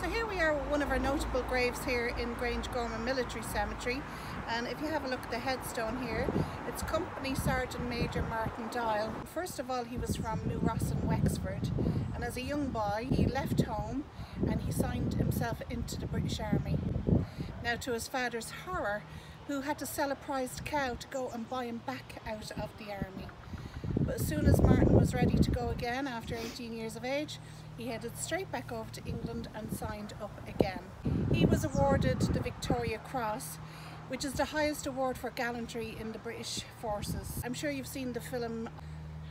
So here we are one of our notable graves here in Grangegorman Military Cemetery and if you have a look at the headstone here it's Company Sergeant Major Martin Doyle. First of all he was from New Ross in Wexford and as a young boy he left home and he signed himself into the British Army. Now to his father's horror who had to sell a prized cow to go and buy him back out of the army. As soon as Martin was ready to go again after 18 years of age, he headed straight back over to England and signed up again. He was awarded the Victoria Cross, which is the highest award for gallantry in the British forces. I'm sure you've seen the film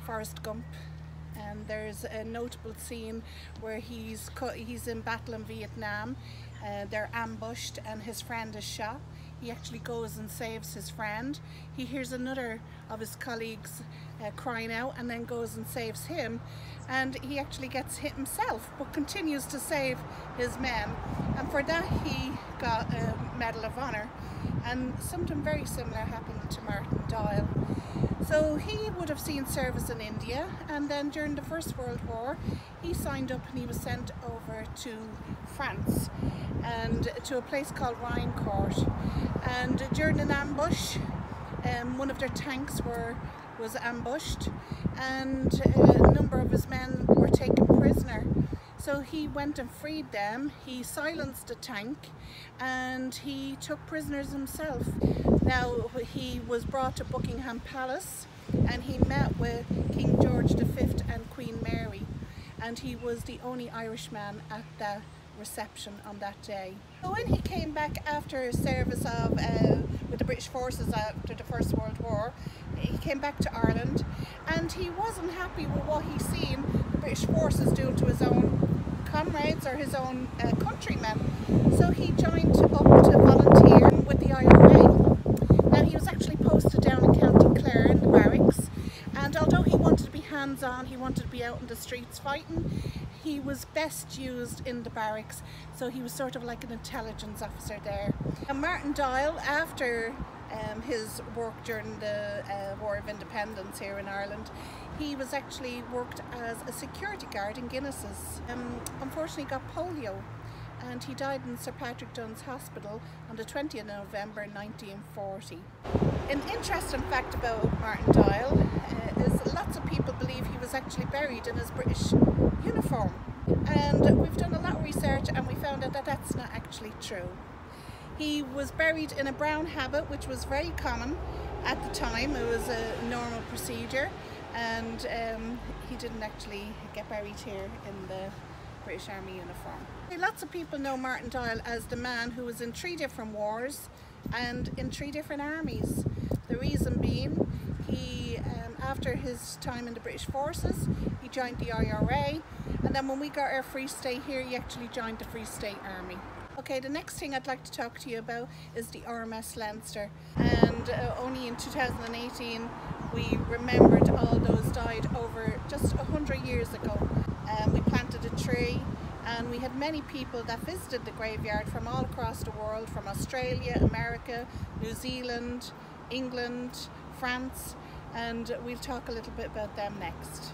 Forrest Gump and there's a notable scene where he's he's in battle in Vietnam uh, they're ambushed and his friend is shot he actually goes and saves his friend. He hears another of his colleagues uh, crying out and then goes and saves him. And he actually gets hit himself, but continues to save his men. And for that, he got a Medal of Honor. And something very similar happened to Martin Doyle. So he would have seen service in India and then during the First World War he signed up and he was sent over to France and to a place called Riencourt. And during an ambush um, one of their tanks were was ambushed and a number of his men were taken prisoner so he went and freed them, he silenced the tank and he took prisoners himself. Now he was brought to Buckingham Palace and he met with King George V and Queen Mary and he was the only Irishman at the reception on that day. So when he came back after service of uh, with the British forces after the First World War, he came back to Ireland and he wasn't happy with what he seen the British forces doing to his own comrades or his own uh, countrymen. So he joined up to volunteer with the IRA. Now he was actually posted down in County Clare in the barracks and although he wanted to be hands-on, he wanted to be out in the streets fighting, he was best used in the barracks so he was sort of like an intelligence officer there. And Martin Doyle, after um, his work during the uh, War of Independence here in Ireland, he was actually worked as a security guard in Guinness's. Um, unfortunately got polio and he died in Sir Patrick Dun's Hospital on the 20th of November 1940. An interesting fact about Martin Doyle uh, is lots of people believe he was actually buried in his British uniform and we've done a lot of research and we found out that that's not actually true. He was buried in a brown habit which was very common at the time, it was a normal procedure and um, he didn't actually get buried here in the British Army uniform. Lots of people know Martin Doyle as the man who was in three different wars and in three different armies. The reason being, he, um, after his time in the British forces, he joined the IRA and then when we got our Free State here, he actually joined the Free State Army. Okay, the next thing I'd like to talk to you about is the RMS Leinster. And uh, only in 2018 we remembered all those died over just 100 years ago. Um, we planted a tree and we had many people that visited the graveyard from all across the world, from Australia, America, New Zealand, England, France, and we'll talk a little bit about them next.